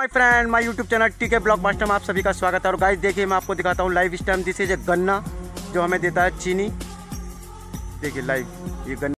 My friend my YouTube channel T K block master में आप सभी का स्वागत है। और गाइस देखिए, मैं आपको दिखाता हूँ लाइव इस टाइम दिस इज़ गन्ना जो हमें देता है चीनी। देखिए लाइव ये गन्ना।